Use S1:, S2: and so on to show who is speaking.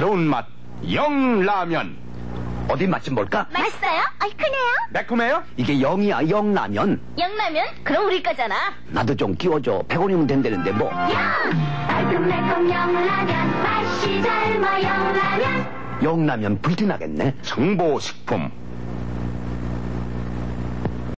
S1: 새로운 맛 영라면
S2: 어디 맛집 볼까?
S3: 맛있어요? 아이, 크네요.
S1: 매콤해요?
S2: 이게 영이야 아, 영라면
S3: 영라면? 그럼 우리 거잖아.
S2: 나도 좀 끼워줘 100원이면 된다는데 뭐
S3: 달콤달콤 영라면. 맛이 젊어 영라면.
S2: 영라면 불티나겠네
S1: 정보식품